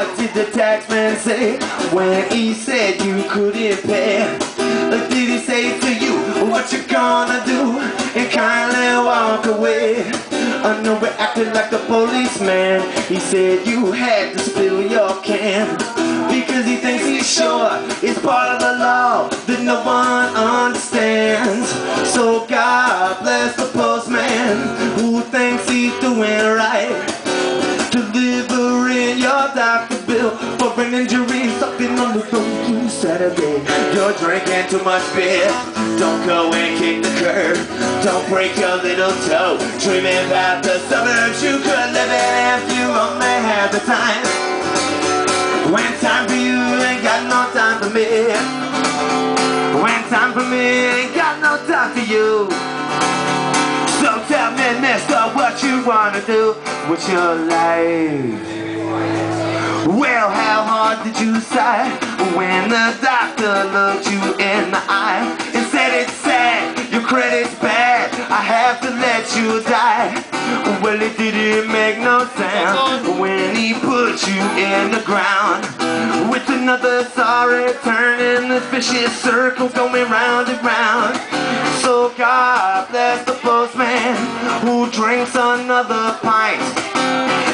What did the taxman say when he said you couldn't pay? Did he say to you what you gonna do and kindly walk away? I know we're acting like the policeman. He said you had to spill your can because he thinks he's sure it's part of the law that no one understands. So God bless the postman who thinks he's doing right. Your doctor bill for an injury something on the phone Saturday. You're drinking too much beer. Don't go and kick the curb. Don't break your little toe. Dreaming about the suburbs you could live in if you only had the time. When time for you ain't got no time for me. When time for me ain't got no time for you. So tell me, mister, what you wanna do with your life? Well, how hard did you sigh when the doctor looked you in the eye and said it's sad, your credit's bad, I have to let you die? Well, it didn't make no sound when he put you in the ground with another sorry turn in this vicious circle going round and round. So God bless the postman who drinks another pint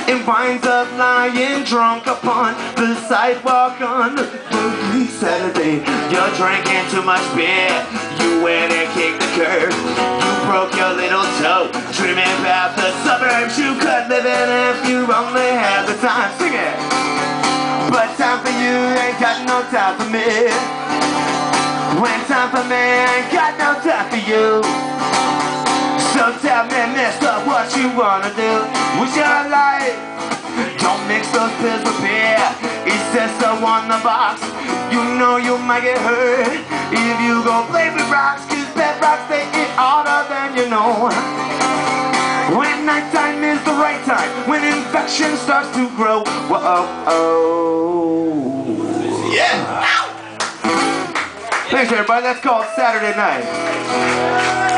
and winds up lying drunk upon the sidewalk on a foggy Saturday. You're drinking too much beer, you went and kicked the curb. You broke your little toe, dreaming about the suburbs you could live in if you only had the time. Sing it! But time for you ain't got no time for me. When time for me ain't got no time for you. So tell me, mister, what you wanna do with your life? Mix those pills beer. It says so on the box. You know you might get hurt if you go play with rocks. Cause bed rocks, they get harder than you know. When nighttime is the right time, when infection starts to grow. Whoa, oh. Yeah. Thanks, everybody. That's called Saturday Night.